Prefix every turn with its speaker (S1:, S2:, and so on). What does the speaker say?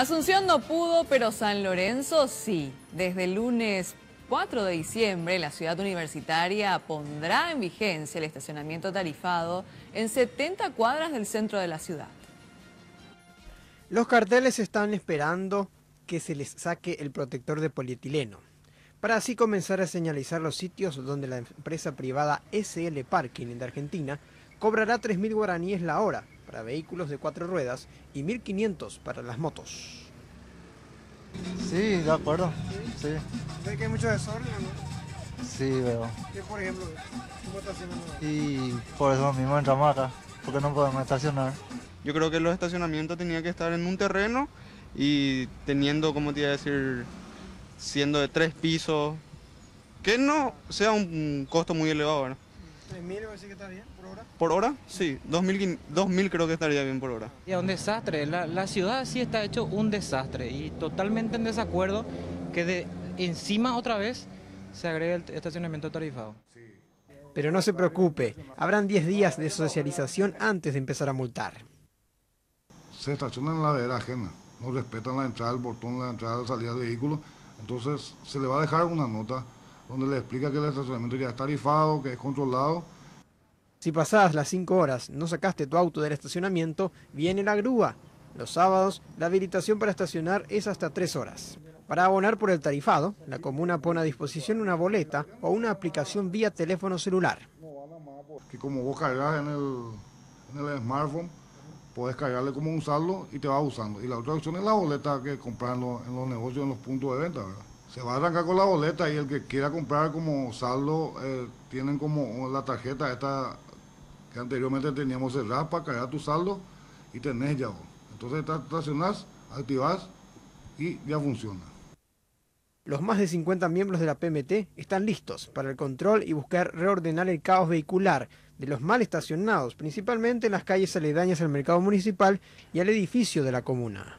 S1: Asunción no pudo, pero San Lorenzo sí. Desde el lunes 4 de diciembre, la ciudad universitaria pondrá en vigencia el estacionamiento tarifado en 70 cuadras del centro de la ciudad.
S2: Los carteles están esperando que se les saque el protector de polietileno, para así comenzar a señalizar los sitios donde la empresa privada SL Parking de Argentina cobrará 3.000 guaraníes la hora para vehículos de cuatro ruedas y 1.500 para las motos.
S3: Sí, de acuerdo. Sí.
S2: ¿Ve que hay mucho desorden no?
S3: Sí, veo.
S2: ¿Qué, por ejemplo, cómo está haciendo?
S3: Y por eso mismo entramos acá, porque no podemos estacionar.
S4: Yo creo que los estacionamientos tenían que estar en un terreno y teniendo, como te iba a decir, siendo de tres pisos, que no sea un costo muy elevado, ¿verdad?
S2: ¿3.000 decir que está bien por hora?
S4: ¿Por hora? Sí, 2.000, 2000 creo que estaría bien por hora.
S5: Es un desastre, la, la, ciudad sí está hecho un desastre y totalmente en desacuerdo que de encima otra vez se agregue el estacionamiento tarifado.
S2: Pero no se preocupe, habrán 10 días de socialización antes de empezar a multar.
S6: Se estacionan en la vereda ajena, no respetan la entrada del portón, la entrada la salida del vehículo, entonces se le va a dejar una nota donde le explica que el estacionamiento ya es tarifado, que es controlado.
S2: Si pasadas las 5 horas no sacaste tu auto del estacionamiento, viene la grúa. Los sábados, la habilitación para estacionar es hasta 3 horas. Para abonar por el tarifado, la comuna pone a disposición una boleta o una aplicación vía teléfono celular.
S6: Que como vos cargas en el, en el smartphone, puedes cargarle como un saldo y te va usando. Y la otra opción es la boleta que compran en los, en los negocios, en los puntos de venta. ¿verdad? Se va a arrancar con la boleta y el que quiera comprar como saldo, eh, tienen como la tarjeta esta que anteriormente teníamos cerrada para cargar tu saldo y tenés ya. Entonces estacionás, activás y ya funciona.
S2: Los más de 50 miembros de la PMT están listos para el control y buscar reordenar el caos vehicular de los mal estacionados, principalmente en las calles aledañas al mercado municipal y al edificio de la comuna.